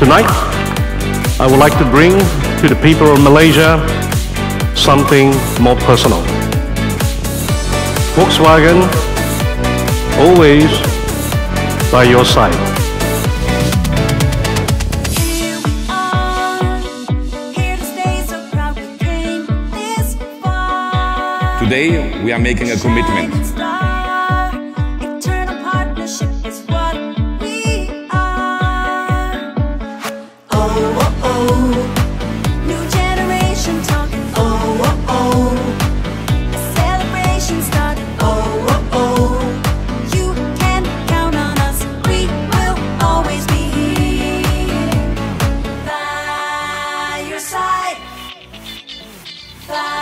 Tonight, I would like to bring to the people of Malaysia something more personal. Volkswagen, always by your side. Today, we are making a commitment. 사